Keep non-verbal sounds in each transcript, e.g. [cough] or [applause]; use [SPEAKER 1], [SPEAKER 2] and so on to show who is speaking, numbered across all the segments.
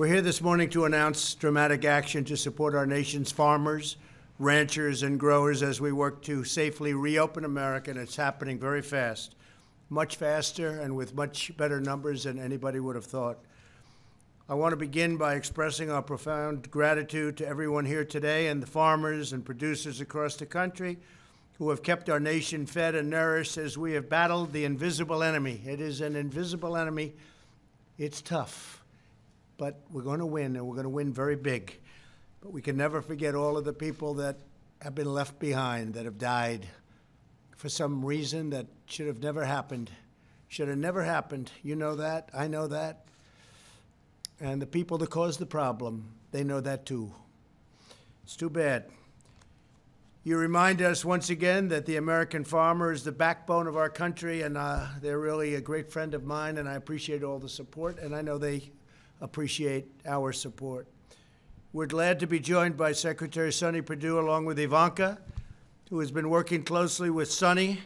[SPEAKER 1] We're here this morning to announce dramatic action to support our nation's farmers, ranchers, and growers as we work to safely reopen America, and it's happening very fast, much faster and with much better numbers than anybody would have thought. I want to begin by expressing our profound gratitude to everyone here today and the farmers and producers across the country who have kept our nation fed and nourished as we have battled the invisible enemy. It is an invisible enemy. It's tough but we're going to win, and we're going to win very big. But we can never forget all of the people that have been left behind, that have died for some reason that should have never happened. Should have never happened. You know that. I know that. And the people that caused the problem, they know that too. It's too bad. You remind us once again that the American farmer is the backbone of our country, and uh, they're really a great friend of mine, and I appreciate all the support, and I know they appreciate our support. We're glad to be joined by Secretary Sonny Perdue along with Ivanka, who has been working closely with Sonny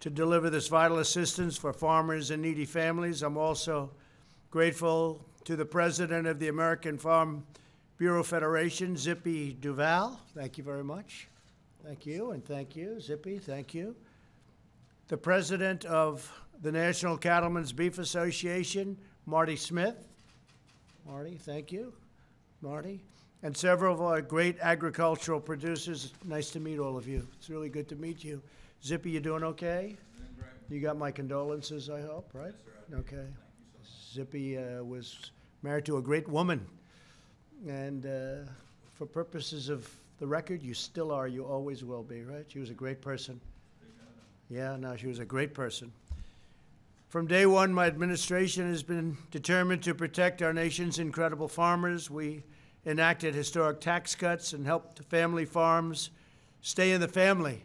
[SPEAKER 1] to deliver this vital assistance for farmers and needy families. I'm also grateful to the president of the American Farm Bureau Federation, Zippy Duvall. Thank you very much. Thank you, and thank you, Zippy, thank you. The president of the National Cattlemen's Beef Association, Marty Smith. Marty, thank you. Marty. And several of our great agricultural producers. Nice to meet all of you. It's really good to meet you. Zippy, you doing okay? You got my condolences, I hope, right? Yes, okay. Zippy uh, was married to a great woman. And uh, for purposes of the record, you still are, you always will be, right? She was a great person. Yeah, no, she was a great person. From day one, my administration has been determined to protect our nation's incredible farmers. We enacted historic tax cuts and helped family farms stay in the family.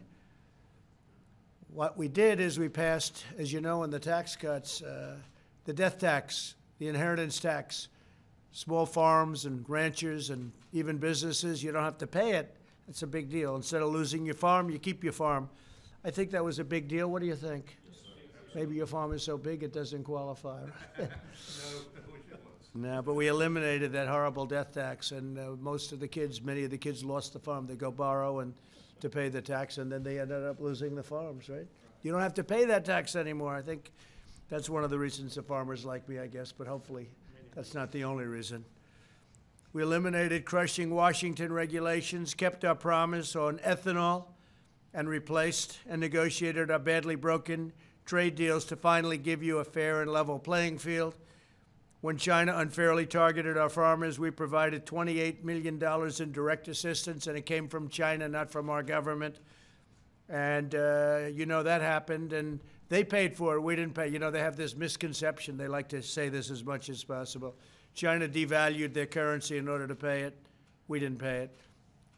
[SPEAKER 1] What we did is we passed, as you know, in the tax cuts, uh, the death tax, the inheritance tax. Small farms and ranchers and even businesses, you don't have to pay it. It's a big deal. Instead of losing your farm, you keep your farm. I think that was a big deal. What do you think? Maybe your farm is so big it doesn't qualify. [laughs] no, but we eliminated that horrible death tax, and uh, most of the kids, many of the kids lost the farm. They go borrow and to pay the tax, and then they ended up losing the farms, right? You don't have to pay that tax anymore. I think that's one of the reasons the farmers like me, I guess, but hopefully that's not the only reason. We eliminated crushing Washington regulations, kept our promise on ethanol, and replaced and negotiated our badly broken trade deals to finally give you a fair and level playing field. When China unfairly targeted our farmers, we provided $28 million in direct assistance, and it came from China, not from our government. And, uh, you know, that happened, and they paid for it. We didn't pay. You know, they have this misconception. They like to say this as much as possible. China devalued their currency in order to pay it. We didn't pay it.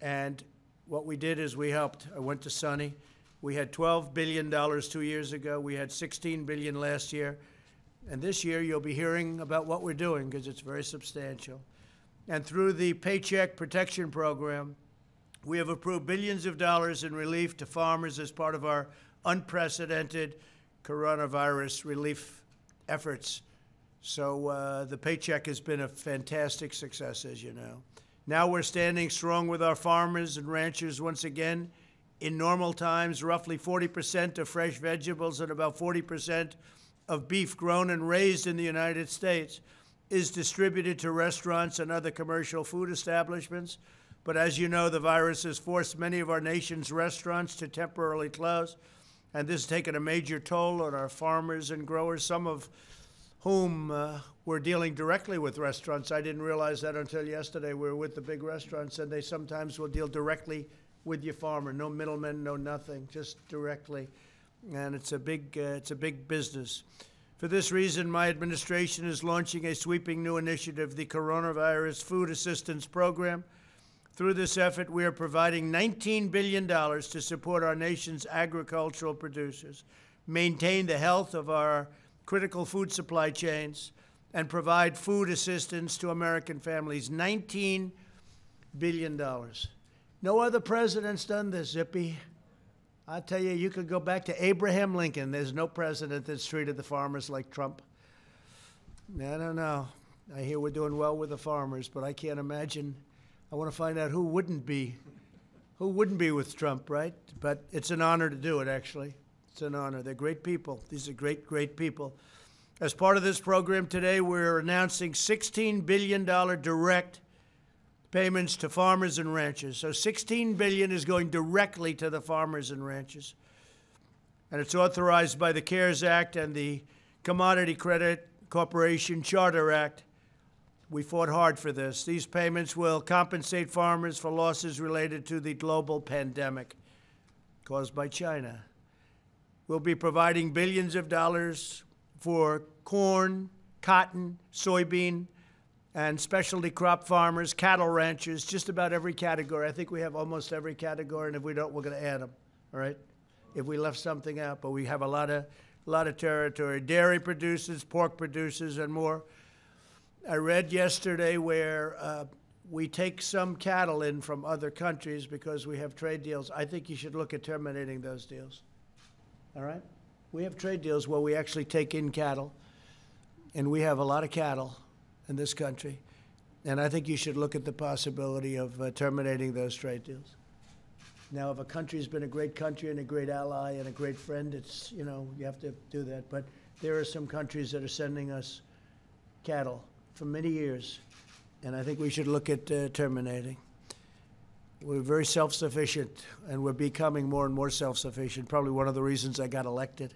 [SPEAKER 1] And what we did is we helped. I went to Sonny. We had $12 billion two years ago. We had 16 billion last year. And this year, you'll be hearing about what we're doing because it's very substantial. And through the Paycheck Protection Program, we have approved billions of dollars in relief to farmers as part of our unprecedented coronavirus relief efforts. So uh, the paycheck has been a fantastic success, as you know. Now we're standing strong with our farmers and ranchers once again in normal times, roughly 40% of fresh vegetables and about 40% of beef grown and raised in the United States is distributed to restaurants and other commercial food establishments. But as you know, the virus has forced many of our nation's restaurants to temporarily close, and this has taken a major toll on our farmers and growers, some of whom uh, were dealing directly with restaurants. I didn't realize that until yesterday. We were with the big restaurants, and they sometimes will deal directly with your farmer. No middlemen, no nothing, just directly. And it's a big, uh, it's a big business. For this reason, my administration is launching a sweeping new initiative, the Coronavirus Food Assistance Program. Through this effort, we are providing $19 billion to support our nation's agricultural producers, maintain the health of our critical food supply chains, and provide food assistance to American families. $19 billion. No other president's done this, Zippy. I tell you, you could go back to Abraham Lincoln. There's no president that's treated the farmers like Trump. I don't know. I hear we're doing well with the farmers, but I can't imagine. I want to find out who wouldn't be, who wouldn't be with Trump, right? But it's an honor to do it, actually. It's an honor. They're great people. These are great, great people. As part of this program today, we're announcing $16 billion direct payments to farmers and ranchers. So 16 billion is going directly to the farmers and ranchers. And it's authorized by the CARES Act and the Commodity Credit Corporation Charter Act. We fought hard for this. These payments will compensate farmers for losses related to the global pandemic caused by China. We'll be providing billions of dollars for corn, cotton, soybean, and specialty crop farmers, cattle ranchers, just about every category. I think we have almost every category, and if we don't, we're going to add them. All right? If we left something out, but we have a lot of, a lot of territory. Dairy producers, pork producers, and more. I read yesterday where uh, we take some cattle in from other countries because we have trade deals. I think you should look at terminating those deals. All right? We have trade deals where we actually take in cattle, and we have a lot of cattle in this country. And I think you should look at the possibility of uh, terminating those trade deals. Now, if a country's been a great country and a great ally and a great friend, it's, you know, you have to do that. But there are some countries that are sending us cattle for many years, and I think we should look at uh, terminating. We're very self sufficient, and we're becoming more and more self sufficient. Probably one of the reasons I got elected.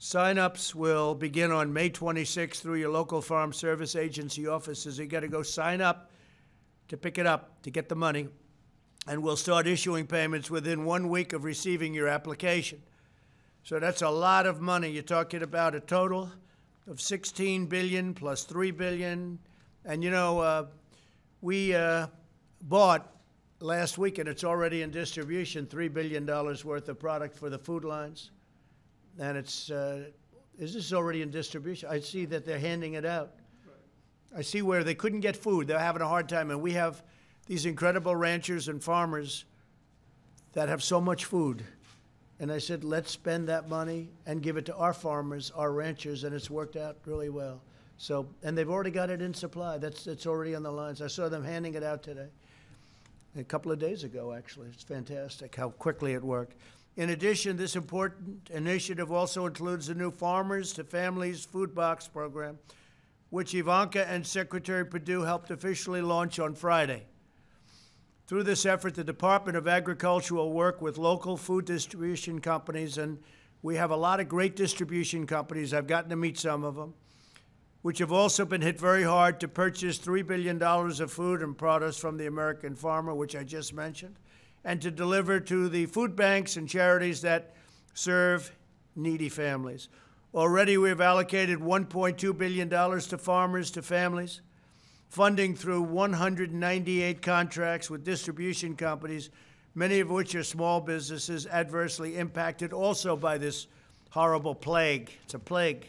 [SPEAKER 1] Sign-ups will begin on May 26th through your local Farm Service Agency offices. You got to go sign up to pick it up, to get the money, and we'll start issuing payments within one week of receiving your application. So that's a lot of money. You're talking about a total of 16 billion plus 3 billion. And you know, uh, we uh, bought last week, and it's already in distribution, $3 billion worth of product for the food lines and it's, uh, is this already in distribution? I see that they're handing it out. I see where they couldn't get food. They're having a hard time. And we have these incredible ranchers and farmers that have so much food. And I said, let's spend that money and give it to our farmers, our ranchers, and it's worked out really well. So, and they've already got it in supply. That's it's already on the lines. I saw them handing it out today, a couple of days ago, actually. It's fantastic how quickly it worked. In addition, this important initiative also includes the new Farmers to Families Food Box program, which Ivanka and Secretary Perdue helped officially launch on Friday. Through this effort, the Department of Agriculture will work with local food distribution companies, and we have a lot of great distribution companies. I've gotten to meet some of them, which have also been hit very hard to purchase $3 billion of food and produce from the American farmer, which I just mentioned and to deliver to the food banks and charities that serve needy families. Already we have allocated $1.2 billion to farmers, to families, funding through 198 contracts with distribution companies, many of which are small businesses adversely impacted also by this horrible plague. It's a plague.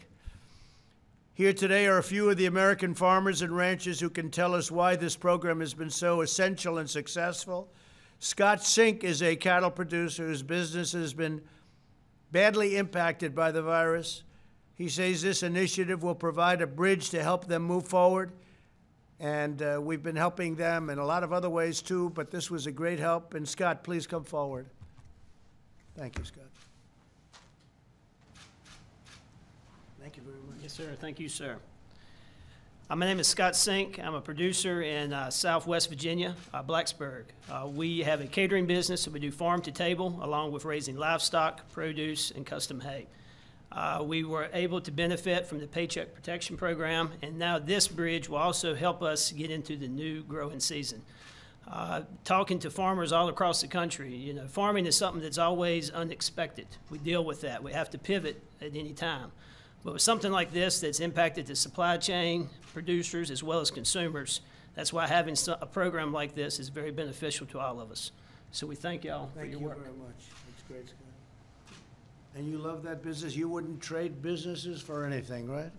[SPEAKER 1] Here today are a few of the American farmers and ranchers who can tell us why this program has been so essential and successful Scott Sink is a cattle producer whose business has been badly impacted by the virus. He says this initiative will provide a bridge to help them move forward. And uh, we've been helping them in a lot of other ways too, but this was a great help. And Scott, please come forward. Thank you, Scott. Thank you very much.
[SPEAKER 2] Yes, sir. Thank you, sir. Uh, my name is Scott Sink. I'm a producer in uh, Southwest Virginia, uh, Blacksburg. Uh, we have a catering business that we do farm to table, along with raising livestock, produce, and custom hay. Uh, we were able to benefit from the Paycheck Protection Program, and now this bridge will also help us get into the new growing season. Uh, talking to farmers all across the country, you know, farming is something that's always unexpected. We deal with that. We have to pivot at any time. But with something like this that's impacted the supply chain, producers, as well as consumers, that's why having a program like this is very beneficial to all of us. So we thank y'all for your work.
[SPEAKER 1] Thank you very much. That's great, Scott. And you love that business? You wouldn't trade businesses for anything, right?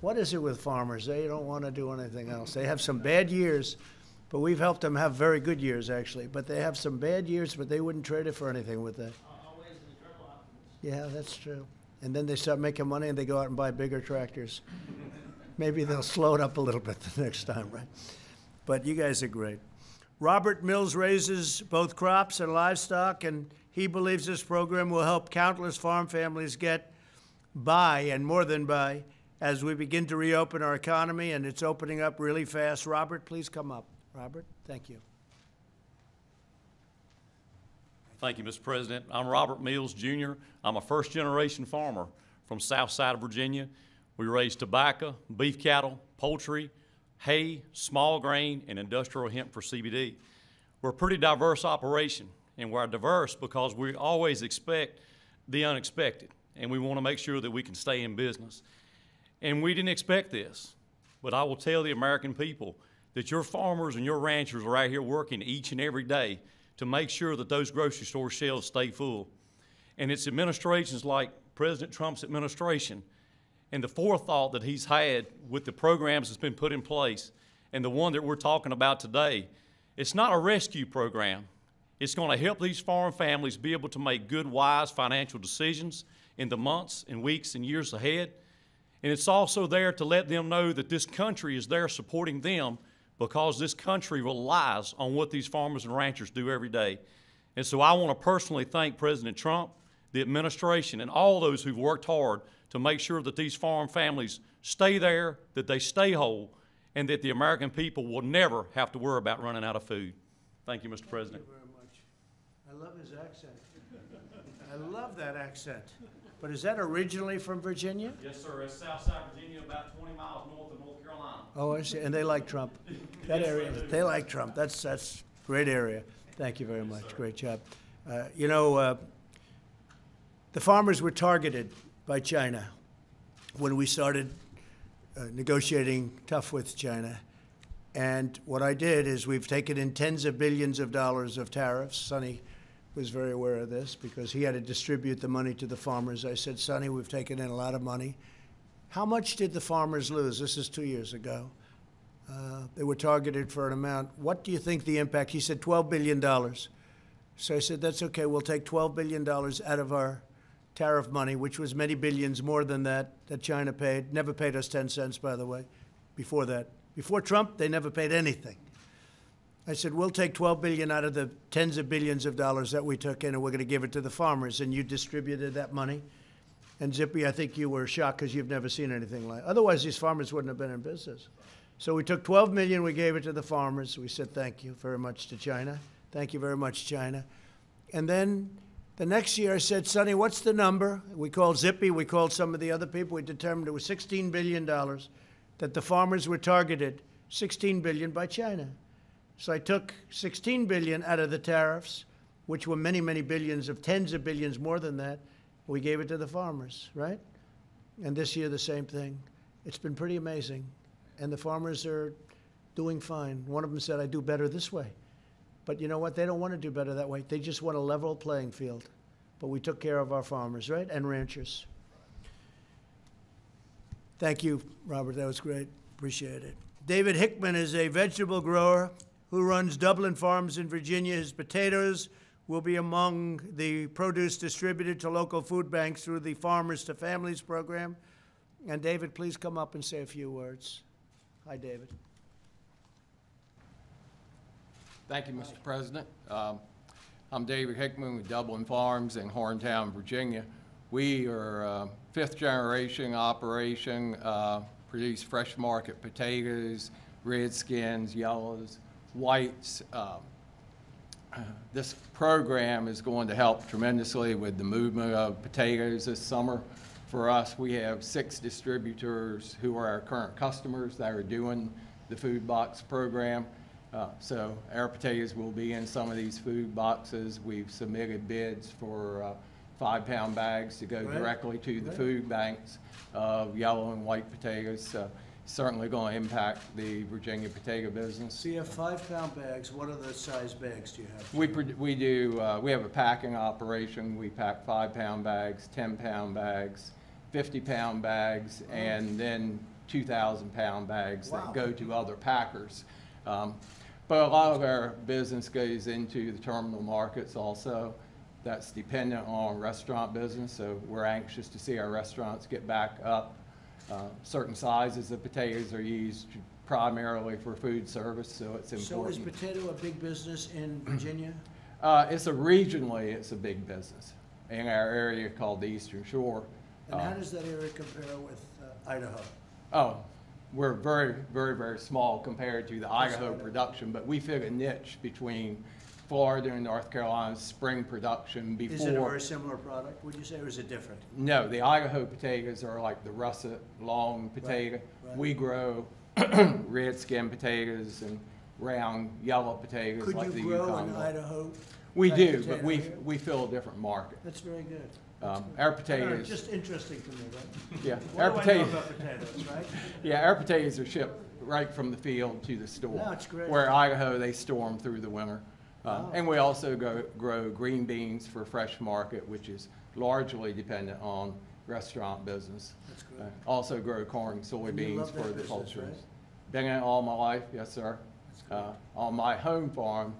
[SPEAKER 1] What is it with farmers? They don't want to do anything else. They have some bad years, but we've helped them have very good years, actually. But they have some bad years, but they wouldn't trade it for anything with that. Yeah, that's true. And then they start making money and they go out and buy bigger tractors. Maybe they'll slow it up a little bit the next time, right? But you guys are great. Robert Mills raises both crops and livestock, and he believes this program will help countless farm families get by and more than by as we begin to reopen our economy, and it's opening up really fast. Robert, please come up. Robert, thank you.
[SPEAKER 3] Thank you, Mr. President. I'm Robert Mills Jr. I'm a first-generation farmer from south side of Virginia. We raise tobacco, beef cattle, poultry, hay, small grain, and industrial hemp for CBD. We're a pretty diverse operation, and we're diverse because we always expect the unexpected, and we want to make sure that we can stay in business. And we didn't expect this, but I will tell the American people that your farmers and your ranchers are out here working each and every day to make sure that those grocery store shelves stay full. And it's administrations like President Trump's administration and the forethought that he's had with the programs that's been put in place and the one that we're talking about today. It's not a rescue program. It's going to help these farm families be able to make good, wise financial decisions in the months and weeks and years ahead. And it's also there to let them know that this country is there supporting them because this country relies on what these farmers and ranchers do every day. And so I want to personally thank President Trump, the administration, and all those who've worked hard to make sure that these farm families stay there, that they stay whole, and that the American people will never have to worry about running out of food. Thank you, Mr. President.
[SPEAKER 1] Thank you very much. I love his accent. I love that accent. But is that originally from Virginia?
[SPEAKER 3] Yes, sir. It's Southside Virginia, about 20 miles north of North Carolina.
[SPEAKER 1] Oh, I see. And they like Trump. [laughs] That area,
[SPEAKER 3] they
[SPEAKER 1] like Trump. That's, that's great area. Thank you very much. Great job. Uh, You know, uh, the farmers were targeted by China when we started uh, negotiating tough with China. And what I did is we've taken in tens of billions of dollars of tariffs. Sonny was very aware of this because he had to distribute the money to the farmers. I said, Sonny, we've taken in a lot of money. How much did the farmers lose? This is two years ago. Uh, they were targeted for an amount. What do you think the impact? He said $12 billion. So I said, that's okay. We'll take $12 billion out of our tariff money, which was many billions more than that that China paid. Never paid us 10 cents, by the way, before that. Before Trump, they never paid anything. I said, we'll take 12 billion out of the tens of billions of dollars that we took in, and we're going to give it to the farmers. And you distributed that money. And Zippy, I think you were shocked because you've never seen anything like. Otherwise, these farmers wouldn't have been in business. So we took 12 million, we gave it to the farmers. We said thank you very much to China. Thank you very much, China. And then the next year, I said, Sonny, what's the number? We called Zippy, we called some of the other people. We determined it was $16 billion that the farmers were targeted, 16 billion by China. So I took 16 billion out of the tariffs, which were many, many billions of tens of billions more than that. We gave it to the farmers, right? And this year, the same thing. It's been pretty amazing. And the farmers are doing fine. One of them said, I do better this way. But you know what? They don't want to do better that way. They just want a level playing field. But we took care of our farmers, right? And ranchers. Thank you, Robert. That was great. Appreciate it. David Hickman is a vegetable grower who runs Dublin Farms in Virginia. His potatoes will be among the produce distributed to local food banks through the Farmers to Families program. And David, please come up and say a few words. Hi, David.
[SPEAKER 4] Thank you, Mr. President. Um, I'm David Hickman with Dublin Farms in Horntown, Virginia. We are a fifth-generation operation, uh, produce fresh market potatoes, redskins, yellows, whites. Um, This program is going to help tremendously with the movement of potatoes this summer. For us, we have six distributors who are our current customers that are doing the food box program. Uh, So our potatoes will be in some of these food boxes. We've submitted bids for uh, five-pound bags to go
[SPEAKER 1] Right.
[SPEAKER 4] directly to the
[SPEAKER 1] Right.
[SPEAKER 4] food banks of yellow and white potatoes. So Certainly going to impact the Virginia potato business.
[SPEAKER 1] So you have five-pound bags. What other size bags do you have?
[SPEAKER 4] We, we do, uh, we have a packing operation. We pack five-pound bags, 10-pound bags, 50-pound bags, and then 2,000-pound bags
[SPEAKER 1] Wow.
[SPEAKER 4] that go to other packers. Um, But a lot of our business goes into the terminal markets also. That's dependent on restaurant business, so we're anxious to see our restaurants get back up Uh, Certain sizes of potatoes are used primarily for food service, so it's important.
[SPEAKER 1] So is potato a big business in [clears throat] Virginia?
[SPEAKER 4] Uh, It's a regionally, it's a big business in our area called the Eastern Shore.
[SPEAKER 1] And how
[SPEAKER 4] Uh,
[SPEAKER 1] does that area compare with uh, Idaho?
[SPEAKER 4] Oh, we're very, very, very small compared to the Idaho production, but we fit a niche between Florida and North Carolina's spring production before.
[SPEAKER 1] Is it a very similar product, would you say, or is it different?
[SPEAKER 4] No, the Idaho potatoes are like the russet, long potato.
[SPEAKER 1] right.
[SPEAKER 4] We grow [clears throat] red skin potatoes and round yellow potatoes
[SPEAKER 1] Could
[SPEAKER 4] like the Yukon.
[SPEAKER 1] Could you grow in Idaho?
[SPEAKER 4] We do, but we, we fill a different market.
[SPEAKER 1] That's very good.
[SPEAKER 4] Um, our potatoes-
[SPEAKER 1] Just interesting to me, right? [laughs]
[SPEAKER 4] Yeah,
[SPEAKER 1] What
[SPEAKER 4] our
[SPEAKER 1] do I know
[SPEAKER 4] potatoes,
[SPEAKER 1] about potatoes, right? [laughs]
[SPEAKER 4] yeah, our potatoes are shipped right from the field to the store.
[SPEAKER 1] No, it's great.
[SPEAKER 4] Where Idaho, they store them through the winter. Um,
[SPEAKER 1] Oh.
[SPEAKER 4] And we also go, grow green beans for fresh market, which is largely dependent on restaurant business.
[SPEAKER 1] That's
[SPEAKER 4] Uh,
[SPEAKER 1] good.
[SPEAKER 4] Also grow corn, soybeans for the poultry.
[SPEAKER 1] right?
[SPEAKER 4] Been in it all my life, yes, sir.
[SPEAKER 1] That's good.
[SPEAKER 4] Uh, On my home farm,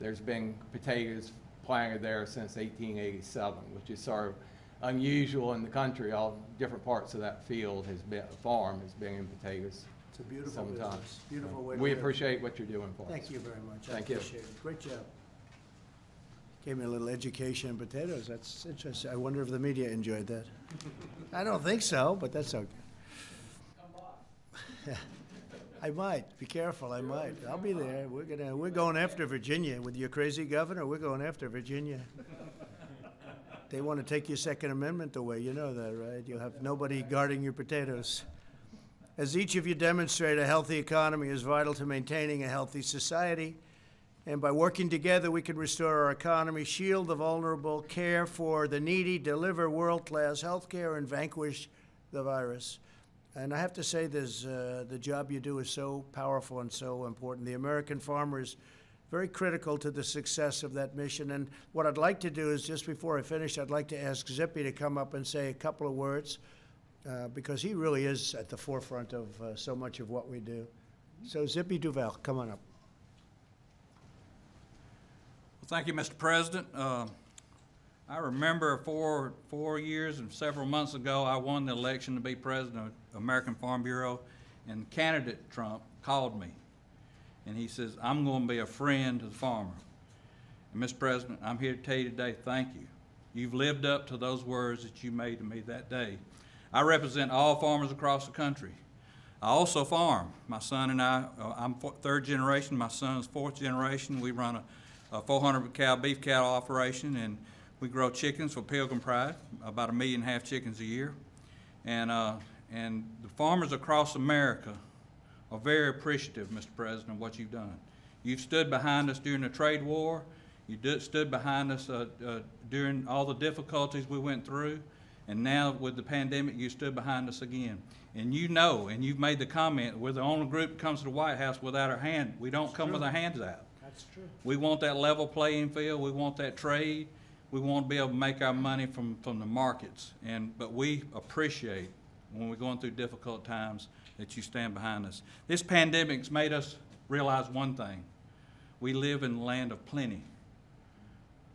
[SPEAKER 4] there's been potatoes planted there since eighteen eighty-seven, which is sort of unusual in the country. All different parts of that field has been, farm has been in potatoes
[SPEAKER 1] It's a beautiful
[SPEAKER 4] sometimes.
[SPEAKER 1] business, beautiful way to
[SPEAKER 4] We
[SPEAKER 1] live.
[SPEAKER 4] appreciate what you're doing for us.
[SPEAKER 1] Thank you very much. I
[SPEAKER 4] Thank you.
[SPEAKER 1] appreciate it. Great job. Gave me a little education in potatoes. That's interesting. I wonder if the media enjoyed that. [laughs] I don't think so, but that's okay. [laughs] I might. Be careful. I might. I'll be there. We're gonna, we're going after Virginia with your crazy governor. We're going after Virginia. [laughs] They want to take your Second Amendment away. You know that, right? You'll have nobody guarding your potatoes. As each of you demonstrate, a healthy economy is vital to maintaining a healthy society. And by working together, we can restore our economy, shield the vulnerable, care for the needy, deliver world-class health care, and vanquish the virus. And I have to say, this, uh, the job you do is so powerful and so important. The American farmer is very critical to the success of that mission. And what I'd like to do is, just before I finish, I'd like to ask Zippy to come up and say a couple of words, uh, because he really is at the forefront of uh, so much of what we do. So Zippy Duvall, come on up.
[SPEAKER 5] Well, thank you, Mr. President. Uh, I remember four, four years and several months ago, I won the election to be president American Farm Bureau, and candidate Trump called me, and he says, "I'm going to be a friend to the farmer." And, Mr. President, I'm here to tell you today, thank you. You've lived up to those words that you made to me that day. I represent all farmers across the country. I also farm. My son and I, uh, I'm third generation, my son's fourth generation. We run a, a 400 cow beef cattle operation, and we grow chickens for Pilgrim Pride, about a million and a half chickens a year. And, uh, and the farmers across America are very appreciative, Mr. President, of what you've done. You've stood behind us during the trade war. You did, stood behind us uh, uh, during all the difficulties we went through. And now with the pandemic, you stood behind us again. And you know, and you've made the comment, we're the only group that comes to the White House without our hand. We don't come with our hands out.
[SPEAKER 1] That's true.
[SPEAKER 5] We want that level playing field. We want that trade. We want to be able to make our money from, from the markets. And, but we appreciate when we're going through difficult times that you stand behind us. This pandemic's made us realize one thing. We live in the land of plenty.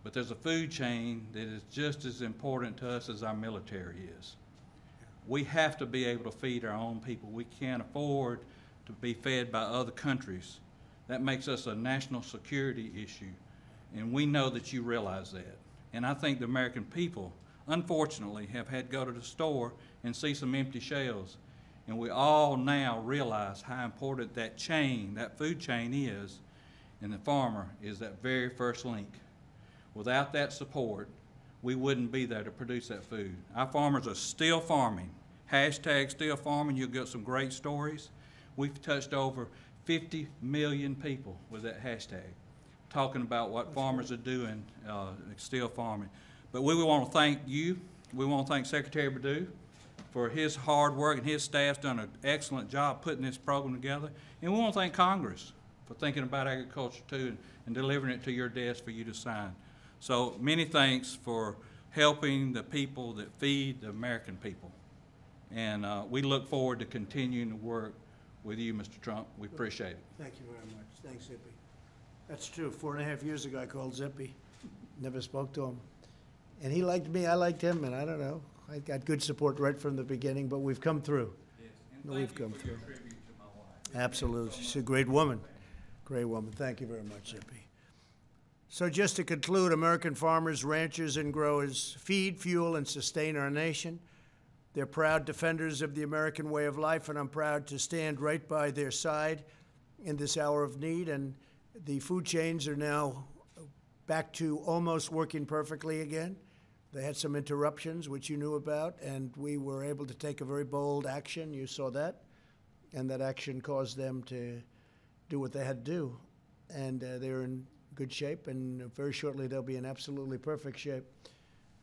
[SPEAKER 5] But there's a food chain that is just as important to us as our military is. We have to be able to feed our own people. We can't afford to be fed by other countries. That makes us a national security issue, and we know that you realize that. And I think the American people, unfortunately, have had to go to the store and see some empty shelves. And we all now realize how important that chain, that food chain is, and the farmer is that very first link. Without that support, we wouldn't be there to produce that food. Our farmers are still farming. Hashtag still farming, you'll get some great stories. We've touched over 50 million people with that hashtag, talking about what farmers are doing, uh, still farming. But we want to thank you. We want to thank Secretary Perdue for his hard work, and his staff's done an excellent job putting this program together. And we want to thank Congress for thinking about agriculture too and, and delivering it to your desk for you to sign. So many thanks for helping the people that feed the American people. And uh, we look forward to continuing to work with you, Mr. Trump. We appreciate it.
[SPEAKER 1] Thank you very much. Thanks, Zippy. That's true. Four and a half years ago, I called Zippy. Never spoke to him. And he liked me, I liked him, and I don't know. I got good support right from the beginning, but we've come through. that we've come through. Absolutely. She's a great woman. Great woman. Thank you very much, Zippy. So just to conclude, American farmers, ranchers, and growers feed, fuel, and sustain our nation. They're proud defenders of the American way of life, and I'm proud to stand right by their side in this hour of need. And the food chains are now back to almost working perfectly again. They had some interruptions, which you knew about, and we were able to take a very bold action. You saw that. And that action caused them to do what they had to do. And uh, they're in good shape, and very shortly they'll be in absolutely perfect shape.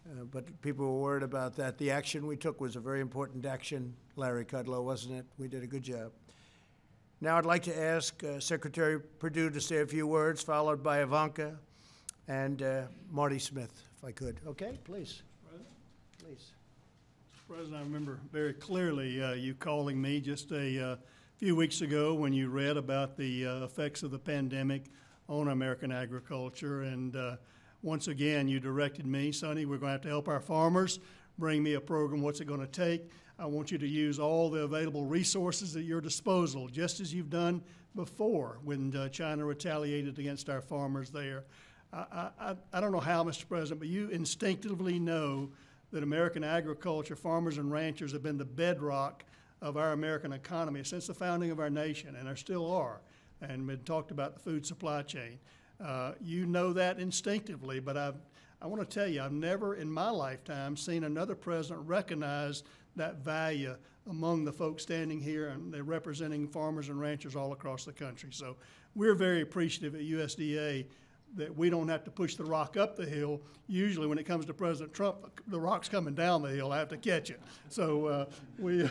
[SPEAKER 1] Uh, but people were worried about that. The action we took was a very important action, Larry Kudlow, wasn't it? We did a good job. Now I'd like to ask uh, Secretary Perdue to say a few words, followed by Ivanka and uh, Marty Smith, if I could. Okay, please. Please.
[SPEAKER 6] President, I remember very clearly uh, you calling me just a uh, few weeks ago when you read about the uh, effects of the pandemic on American agriculture. And uh, once again, you directed me, Sonny, we're going to have to help our farmers. Bring me a program. What's it going to take? I want you to use all the available resources at your disposal, just as you've done before when uh, China retaliated against our farmers there. I, I, I don't know how, Mr. President, but you instinctively know that American agriculture, farmers and ranchers have been the bedrock of our American economy since the founding of our nation, and there still are. And we talked about the food supply chain. Uh, you know that instinctively, but I've, I want to tell you, I've never in my lifetime seen another president recognize that value among the folks standing here and they're representing farmers and ranchers all across the country. So we're very appreciative at USDA that we don't have to push the rock up the hill. Usually, when it comes to President Trump, the rock's coming down the hill. I have to catch it. So uh, we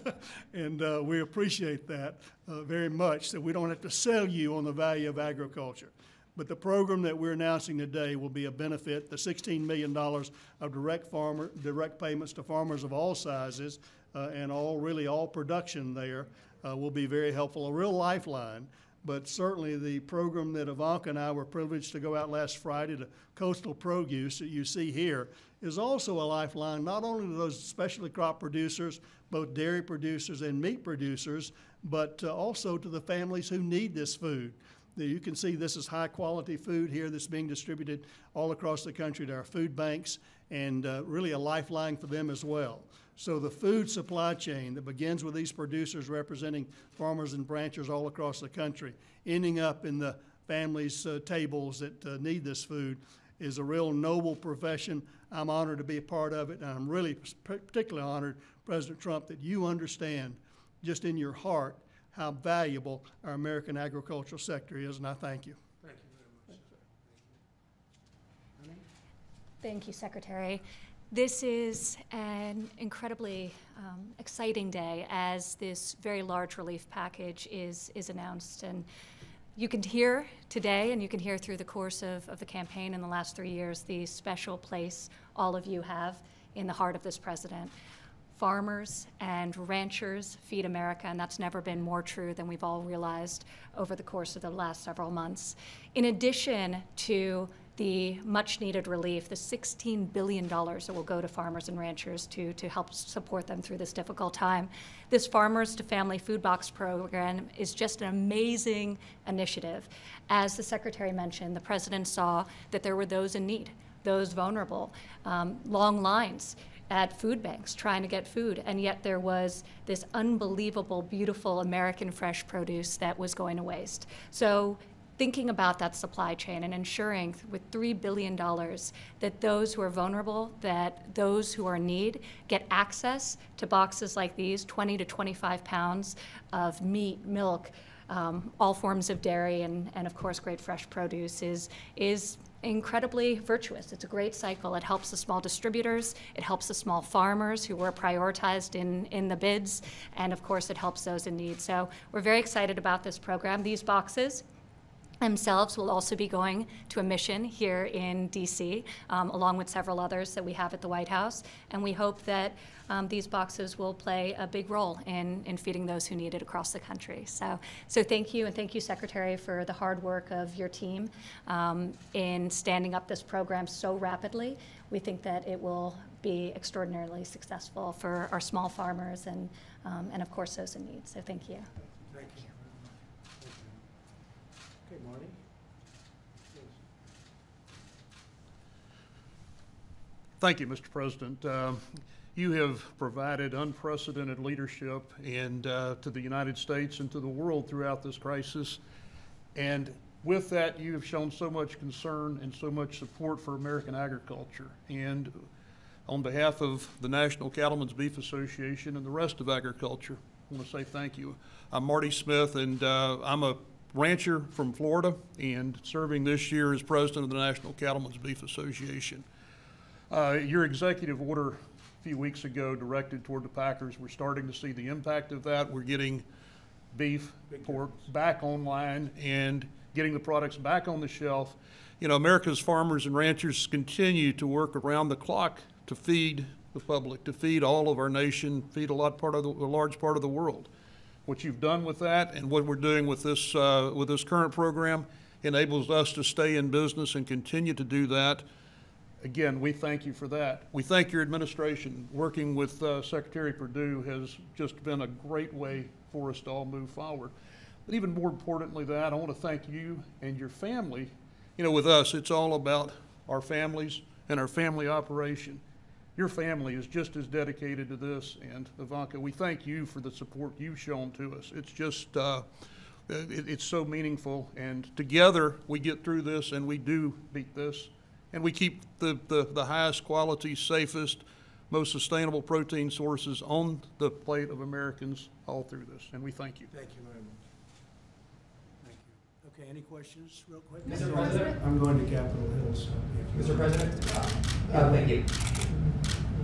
[SPEAKER 6] [laughs] and uh, we appreciate that uh, very much. That we don't have to sell you on the value of agriculture. But the program that we're announcing today will be a benefit. The $16 million of direct farmer direct payments to farmers of all sizes uh, and all really all production there uh, will be very helpful. A real lifeline but certainly the program that Ivanka and I were privileged to go out last Friday to Coastal Produce that you see here is also a lifeline not only to those specialty crop producers, both dairy producers and meat producers, but uh, also to the families who need this food. You can see this is high quality food here that's being distributed all across the country to our food banks and uh, really a lifeline for them as well. So the food supply chain that begins with these producers representing farmers and ranchers all across the country, ending up in the families' uh, tables that uh, need this food, is a real noble profession. I'm honored to be a part of it, and I'm really particularly honored, President Trump, that you understand just in your heart how valuable our American agricultural sector is, and I thank you.
[SPEAKER 1] Thank you very much.
[SPEAKER 7] Thank you, Secretary. This is an incredibly um, exciting day as this very large relief package is, is announced. And you can hear today, and you can hear through the course of, of the campaign in the last three years, the special place all of you have in the heart of this president. Farmers and ranchers feed America, and that's never been more true than we've all realized over the course of the last several months. In addition to the much needed relief, the $16 billion that will go to farmers and ranchers to, to help support them through this difficult time. This Farmers to Family Food Box program is just an amazing initiative. As the Secretary mentioned, the President saw that there were those in need, those vulnerable, um, long lines at food banks trying to get food, and yet there was this unbelievable, beautiful American fresh produce that was going to waste. So thinking about that supply chain and ensuring with $3 billion that those who are vulnerable, that those who are in need get access to boxes like these, 20 to 25 pounds of meat, milk, um, all forms of dairy, and, and of course great fresh produce is, is incredibly virtuous. It's a great cycle. It helps the small distributors, it helps the small farmers who were prioritized in, in the bids, and of course it helps those in need. So we're very excited about this program. These boxes themselves will also be going to a mission here in DC, um, along with several others that we have at the White House. And we hope that um, these boxes will play a big role in, in feeding those who need it across the country. So, so thank you, and thank you, Secretary, for the hard work of your team um, in standing up this program so rapidly. We think that it will be extraordinarily successful for our small farmers and um, and of course those in need. So thank you.
[SPEAKER 1] Thank you. Okay, Marty?
[SPEAKER 8] Thank you, Mr. President. Um, You have provided unprecedented leadership and, uh, to the United States and to the world throughout this crisis. And with that, you have shown so much concern and so much support for American agriculture. And on behalf of the National Cattlemen's Beef Association and the rest of agriculture, I want to say thank you. I'm Marty Smith, and uh, I'm a rancher from Florida and serving this year as president of the National Cattlemen's Beef Association. Uh, Your executive order a few weeks ago directed toward the Packers, we're starting to see the impact of that. We're getting beef, pork back online and getting the products back on the shelf. You know, America's farmers and ranchers continue to work around the clock to feed the public, to feed all of our nation, feed a lot part of the, a large part of the world. What you've done with that and what we're doing with this, uh, with this current program enables us to stay in business and continue to do that. Again, we thank you for that. We thank your administration. Working with uh, Secretary Perdue has just been a great way for us to all move forward. But even more importantly than that, I want to thank you and your family. You know, with us, it's all about our families and our family operation. Your family is just as dedicated to this, and Ivanka, we thank you for the support you've shown to us. It's just, uh, it, it's so meaningful, and together we get through this, and we do beat this, and we keep the, the, the highest quality, safest, most sustainable protein sources on the plate of Americans all through this, and we thank you.
[SPEAKER 1] Thank you very much. Thank you. Okay, any questions, real quick?
[SPEAKER 9] Mr. President?
[SPEAKER 1] I'm going to Capitol Hill, so. if you-
[SPEAKER 9] Mr. President? Uh, Thank you.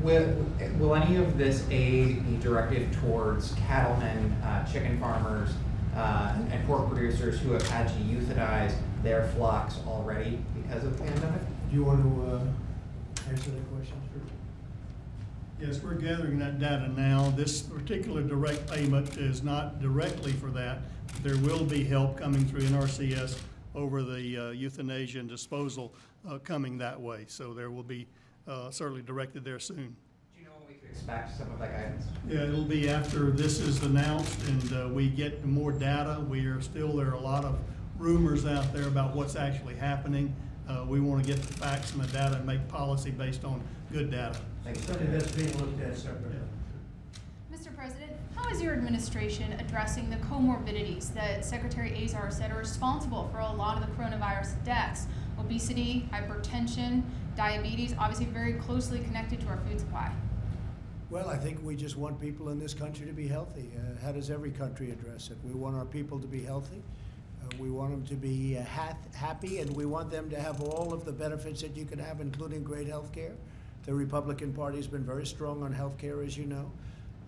[SPEAKER 9] Will, will any of this aid be directed towards cattlemen, uh, chicken farmers, uh, and pork producers who have had to euthanize their flocks already because of the pandemic?
[SPEAKER 1] Do you want to uh, answer that question?
[SPEAKER 6] Yes, we're gathering that data now. This particular direct payment is not directly for that. There will be help coming through NRCS over the uh, euthanasia and disposal uh, coming that way. So there will be uh, certainly directed there soon.
[SPEAKER 9] Do you know when we could expect some of that guidance?
[SPEAKER 6] Yeah, it'll be after this is announced and uh, we get more data. We are still, there are a lot of rumors out there about what's actually happening. Uh, We want to get the facts and the data and make policy based on good data.
[SPEAKER 9] Thank you.
[SPEAKER 1] Something that's being looked at separately.
[SPEAKER 10] Mr. President, how is your administration addressing the comorbidities that Secretary Azar said are responsible for a lot of the coronavirus deaths? Obesity, hypertension, diabetes, obviously very closely connected to our food supply.
[SPEAKER 1] Well, I think we just want people in this country to be healthy. Uh, How does every country address it? We want our people to be healthy. Uh, We want them to be uh, ha- happy, and we want them to have all of the benefits that you can have, including great health care. The Republican Party's been very strong on health care, as you know,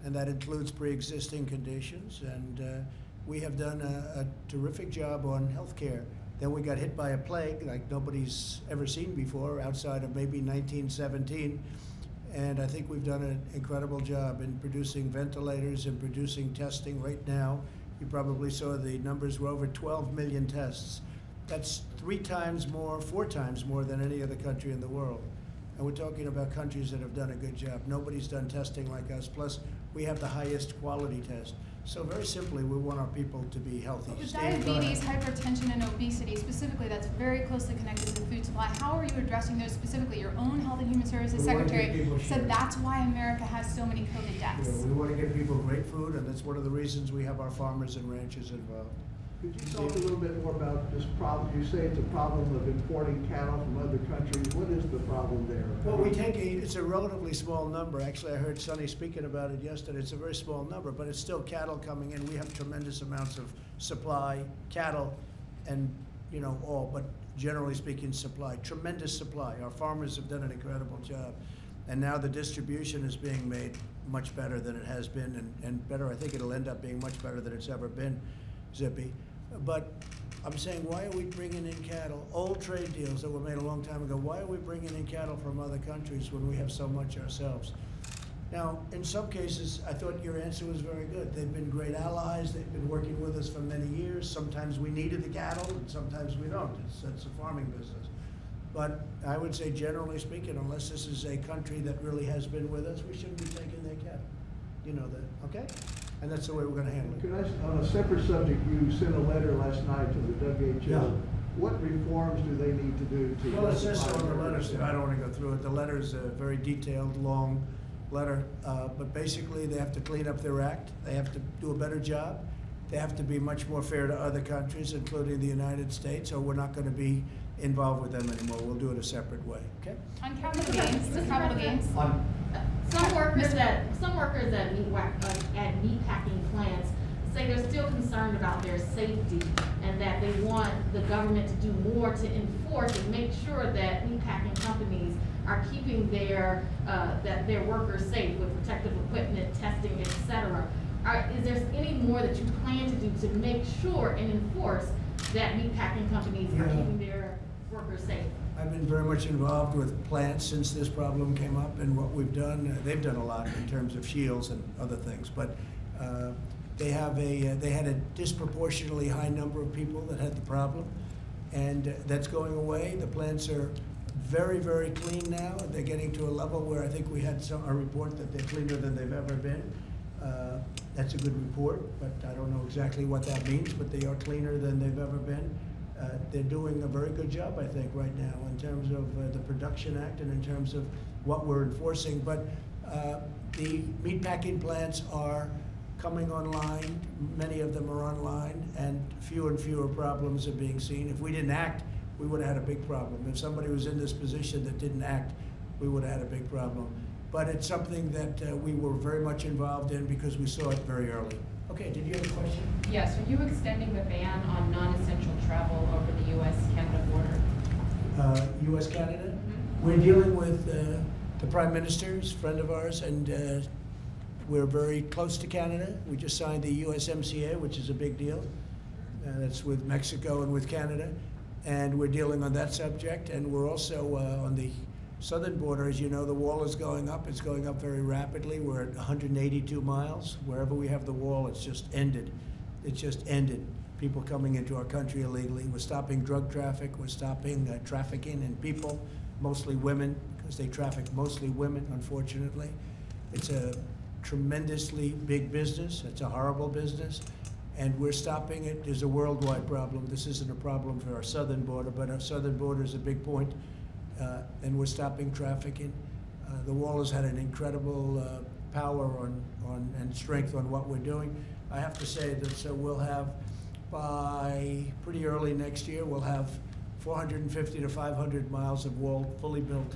[SPEAKER 1] and that includes pre-existing conditions. And uh, we have done a a terrific job on health care. Then we got hit by a plague like nobody's ever seen before, outside of maybe 1917. And I think we've done an incredible job in producing ventilators and producing testing right now. You probably saw the numbers were over 12 million tests. That's three times more, four times more than any other country in the world. And we're talking about countries that have done a good job. Nobody's done testing like us. Plus, we have the highest quality test. So very simply, we want our people to be healthy.
[SPEAKER 10] Diabetes, hypertension, and obesity specifically, that's very closely connected to the food supply. How are you addressing those specifically? Your own Health and Human Services
[SPEAKER 1] We
[SPEAKER 10] Secretary said that's why America has so many COVID
[SPEAKER 1] Yeah,
[SPEAKER 10] deaths.
[SPEAKER 1] we want to give people great food, and that's one of the reasons we have our farmers and ranchers involved.
[SPEAKER 11] Could you talk a little bit more about this problem? You say it's a problem of importing cattle from other countries. What is the problem there?
[SPEAKER 1] Well, we take a, it's a relatively small number. Actually, I heard Sonny speaking about it yesterday. It's a very small number, but it's still cattle coming in. We have tremendous amounts of supply, cattle, and, you know, all, but generally speaking, supply. Tremendous supply. Our farmers have done an incredible job. And now the distribution is being made much better than it has been, and, and better, I think it'll end up being much better than it's ever been, Zippy. But I'm saying, why are we bringing in cattle? Old trade deals that were made a long time ago, why are we bringing in cattle from other countries when we have so much ourselves? Now, in some cases, I thought your answer was very good. They've been great allies, they've been working with us for many years. Sometimes we needed the cattle, and sometimes we don't. It's, it's a farming business. But I would say, generally speaking, unless this is a country that really has been with us, we shouldn't be taking their cattle. You know that, okay? And that's the way we're gonna handle it.
[SPEAKER 11] Could I, on a separate subject, you sent a letter last night to the WHO.
[SPEAKER 1] Yeah.
[SPEAKER 11] What reforms do they need to do to?
[SPEAKER 1] Well, just
[SPEAKER 11] rectify
[SPEAKER 1] on the letter, so? I don't wanna go through it. The letter is a very detailed, long letter, uh, but basically, they have to clean up their act, they have to do a better job, they have to be much more fair to other countries, including the United States, or we're not gonna be involved with them anymore. We'll do it a separate way, okay?
[SPEAKER 10] On capital gains, the capital gains.
[SPEAKER 9] On,
[SPEAKER 12] Some workers that, some workers at meat whack, uh, at meat packing plants say they're still concerned about their safety and that they want the government to do more to enforce and make sure that meat packing companies are keeping their, uh, that their workers safe with protective equipment, testing, etc. Are, is there any more that you plan to do to make sure and enforce that meat packing companies are keeping their safe?
[SPEAKER 1] I've been very much involved with plants since this problem came up and what we've done. uh, They've done a lot in terms of shields and other things, but uh, they have a, uh, they had a disproportionately high number of people that had the problem, and uh, that's going away. The plants are very, very clean now. They're getting to a level where I think we had some, a report that they're cleaner than they've ever been. Uh, That's a good report, but I don't know exactly what that means, but they are cleaner than they've ever been. Uh, They're doing a very good job, I think, right now, in terms of uh, the Production Act and in terms of what we're enforcing. But uh, the meatpacking plants are coming online, many of them are online, and fewer and fewer problems are being seen. If we didn't act, we would have had a big problem. If somebody was in this position that didn't act, we would have had a big problem. But it's something that uh, we were very much involved in because we saw it very early. Okay, did you have a question?
[SPEAKER 13] Yes, are you extending the ban on non-essential travel over the U.S.-Canada border?
[SPEAKER 1] uh, U.S. Canada. We're dealing with uh, the Prime Minister's friend of ours, and uh, we're very close to Canada. We just signed the USMCA, which is a big deal. Uh, That's with Mexico and with Canada. And we're dealing on that subject, and we're also uh, on the southern border. As you know, the wall is going up. It's going up very rapidly. We're at 182 miles. Wherever we have the wall, it's just ended. It's just ended. People coming into our country illegally. We're stopping drug traffic. We're stopping uh, trafficking in people, mostly women, because they traffic mostly women, unfortunately. It's a tremendously big business. It's a horrible business. And we're stopping it. There's a worldwide problem. This isn't a problem for our southern border, but our southern border is a big point. Uh, and we're stopping trafficking. Uh, the wall has had an incredible uh, power on, on, and strength on what we're doing. I have to say that so we'll have, by pretty early next year, we'll have 450 to 500 miles of wall fully built.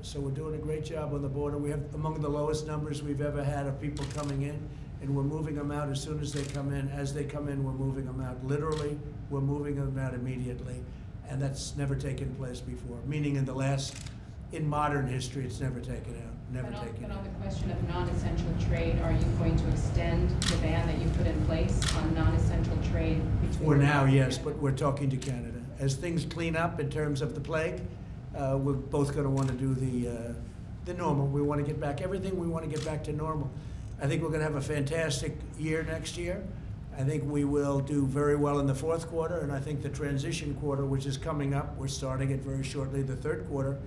[SPEAKER 1] So we're doing a great job on the border. We have among the lowest numbers we've ever had of people coming in, and we're moving them out as soon as they come in. As they come in, we're moving them out. Literally, we're moving them out immediately, and that's never taken place before. Meaning, in the last, in modern history, it's never taken out. Never
[SPEAKER 13] But on-
[SPEAKER 1] taken
[SPEAKER 13] But on the question of non-essential trade, are you going to extend the ban that you put in place on non-essential trade between?
[SPEAKER 1] For now, yes, but we're talking to Canada. As things clean up in terms of the plague, uh, we're both gonna wanna do the, uh, the normal. We wanna get back, everything, we wanna get back to normal. I think we're gonna have a fantastic year next year. I think we will do very well in the fourth quarter, and I think the transition quarter, which is coming up, we're starting it very shortly, the third quarter.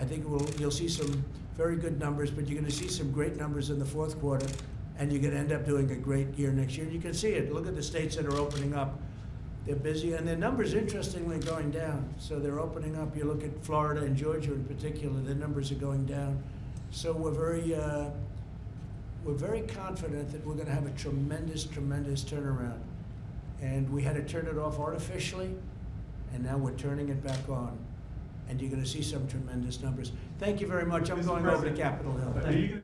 [SPEAKER 1] I think we'll, you'll see some very good numbers, but you're gonna see some great numbers in the fourth quarter, and you're gonna end up doing a great year next year. You can see it. Look at the states that are opening up. They're busy, and their numbers, interestingly, going down. So they're opening up. You look at Florida and Georgia in particular; their numbers are going down. So we're very, uh, we're very confident that we're going to have a tremendous, tremendous turnaround. And we had to turn it off artificially, and now we're turning it back on. And you're going to see some tremendous numbers. Thank you very much. I'm
[SPEAKER 14] Mr.
[SPEAKER 1] going over to Capitol Hill.